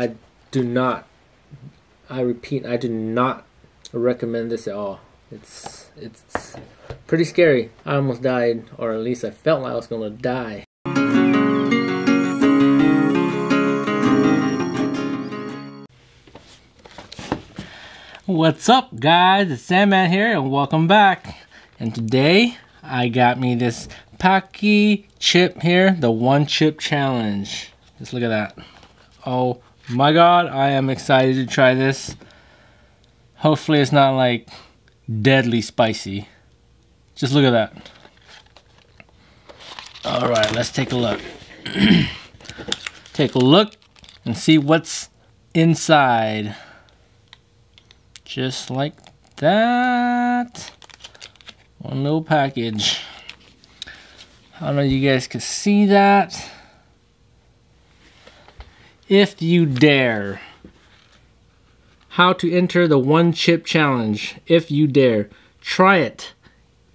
I do not. I repeat, I do not recommend this at all. It's it's pretty scary. I almost died, or at least I felt like I was gonna die. What's up, guys? It's San Man here, and welcome back. And today I got me this Paqui chip here, the one chip challenge. Just look at that. Oh my god, I am excited to try this. Hopefully it's not like deadly spicy. Just look at that. Alright, let's take a look. take a look and see what's inside. Just like that. One little package. I don't know if you guys can see that. If you dare. How to enter the one chip challenge. If you dare. Try it.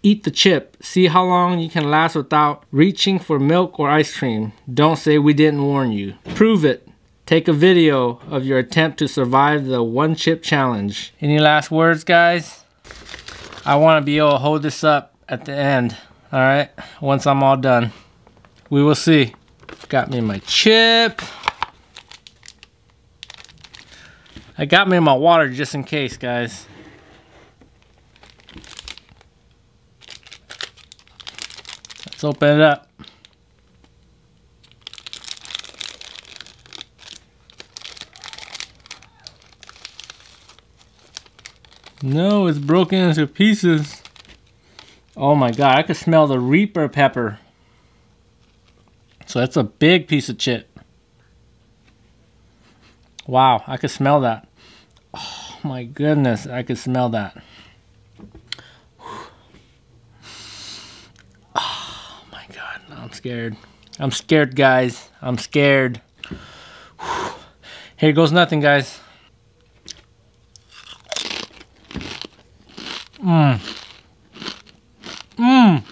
Eat the chip. See how long you can last without reaching for milk or ice cream. Don't say we didn't warn you. Prove it. Take a video of your attempt to survive the one chip challenge. Any last words, guys? I want to be able to hold this up at the end. All right, once I'm all done. We will see. Got me my chip. I got me my water just in case, guys. Let's open it up. No, it's broken into pieces. Oh my god, I can smell the Reaper pepper. So that's a big piece of chip. Wow, I can smell that. My goodness, I can smell that. Oh my god, I'm scared. I'm scared, guys. I'm scared. Here goes nothing, guys. Mmm. Mmm.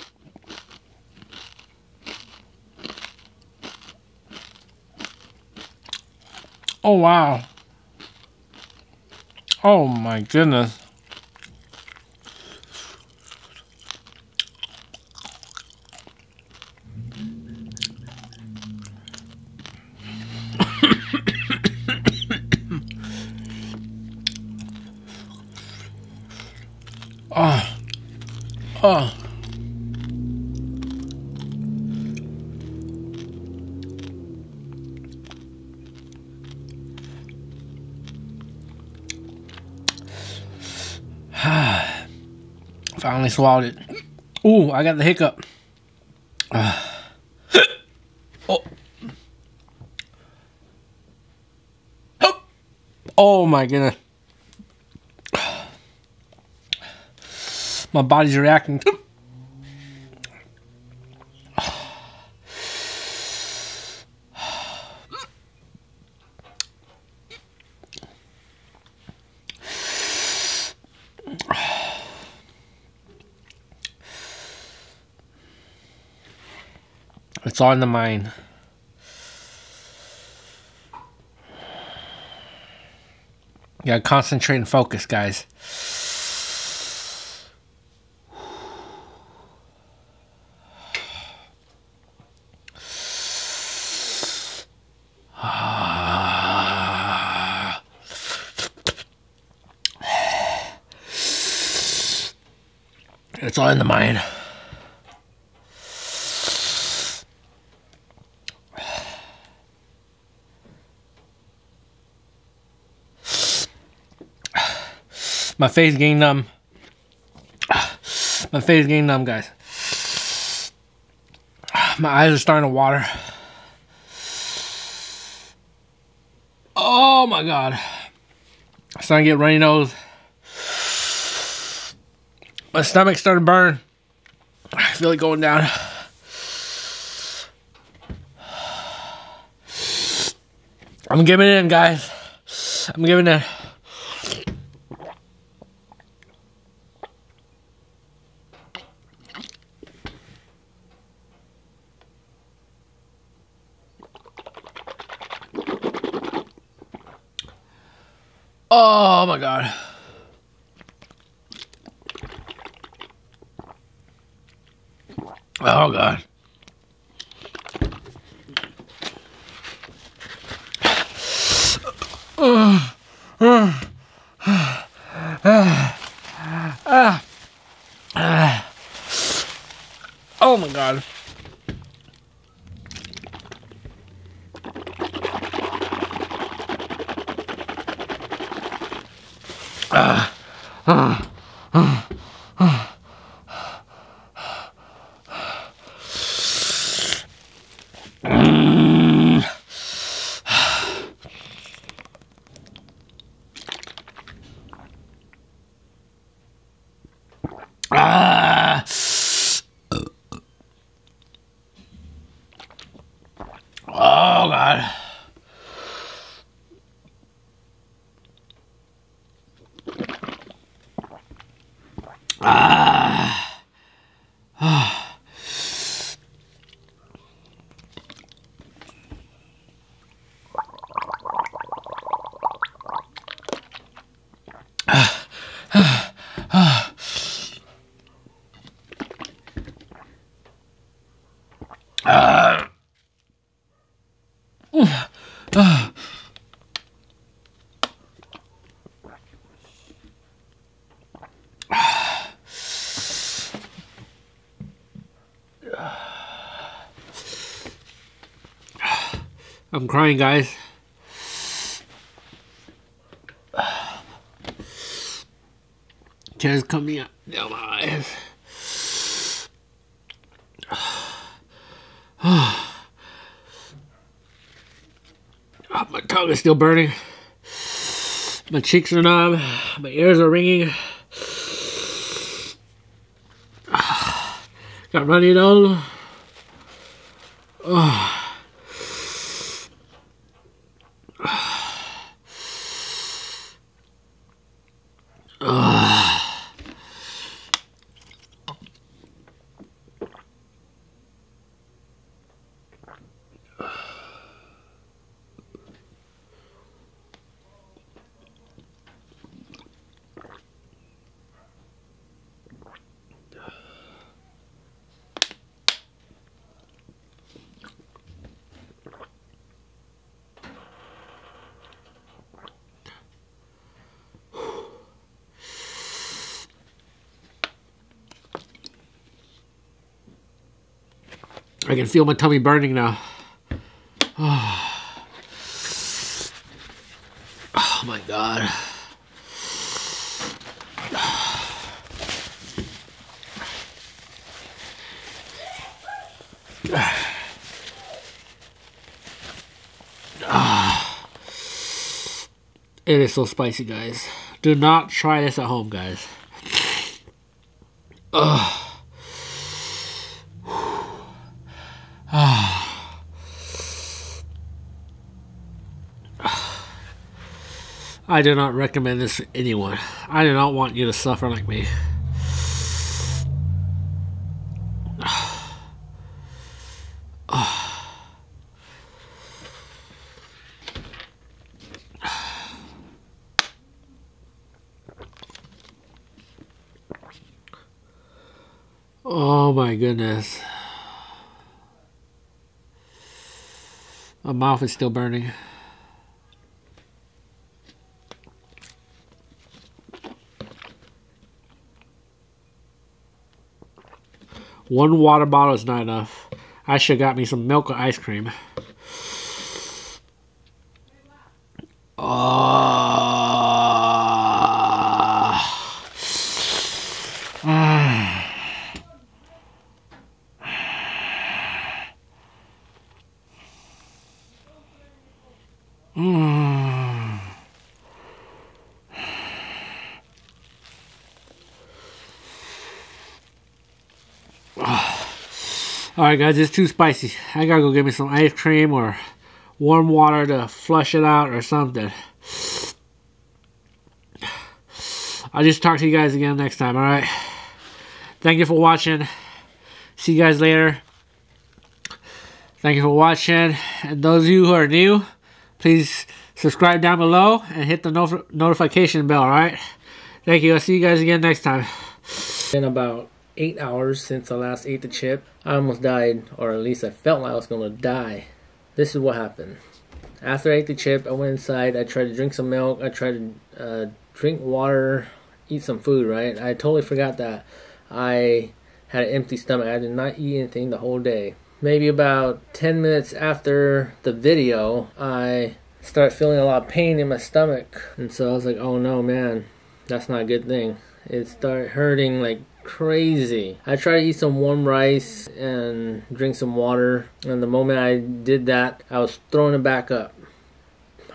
Oh, wow. Oh, my goodness. I finally swallowed it. Ooh, I got the hiccup. Uh. oh. Oh my goodness. My body's reacting. It's all in the mind. You gotta concentrate and focus, guys. It's all in the mind. My face getting numb. My face getting numb, guys. My eyes are starting to water. Oh my god. I'm starting to get runny nose. My stomach's starting to burn. I feel it going down. I'm giving in, guys. I'm giving it. Oh my god. Oh god. Uh, uh, uh, oh my god. Uh, uh, I'm crying, guys. Tears coming out down my eyes. Oh, my tongue is still burning. My cheeks are numb. My ears are ringing. Got runny nose. Oh. I can feel my tummy burning now. Oh, oh my god. It is so spicy, guys. Do not try this at home, guys. Ugh. I do not recommend this to anyone. I do not want you to suffer like me. Oh my goodness. My mouth is still burning. One water bottle is not enough. I should got me some milk or ice cream. Uh, Alright guys, it's too spicy. I gotta go get me some ice cream or warm water to flush it out or something. I'll just talk to you guys again next time, alright? Thank you for watching. See you guys later. Thank you for watching. And those of you who are new, please subscribe down below and hit the not notification bell, alright? Thank you. I'll see you guys again next time. Been about eight hours since I last ate the chip. I almost died, or at least I felt like I was gonna die. This is what happened. After I ate the chip, I went inside. I tried to drink some milk. I tried to uh, drink water, eat some food, right? I totally forgot that I had an empty stomach. I did not eat anything the whole day. Maybe about 10 minutes after the video, I started feeling a lot of pain in my stomach. And so I was like, oh no, man, that's not a good thing. It started hurting like crazy. I tried to eat some warm rice and drink some water. And the moment I did that, I was throwing it back up.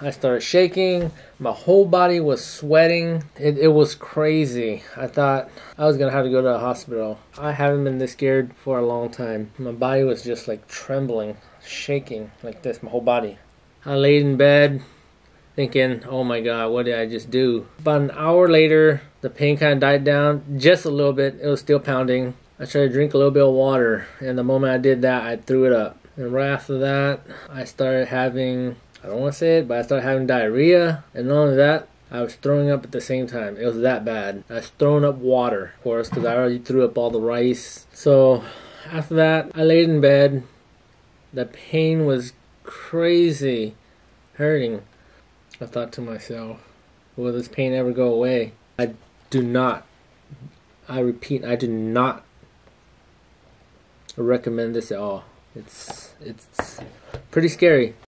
I started shaking. My whole body was sweating. It, it was crazy. I thought I was gonna have to go to the hospital. I haven't been this scared for a long time. My body was just like trembling, shaking like this, my whole body. I laid in bed thinking, oh my god, what did I just do? About an hour later, the pain kind of died down just a little bit. It was still pounding. I tried to drink a little bit of water, and the moment I did that, I threw it up. And right after that, I started having I don't want to say it, but I started having diarrhea, and not only that, I was throwing up at the same time. It was that bad. I was throwing up water, of course, because I already threw up all the rice. So after that, I laid in bed. The pain was crazy, hurting. I thought to myself, will this pain ever go away? I do not. I repeat, I do not recommend this at all. It's it's pretty scary.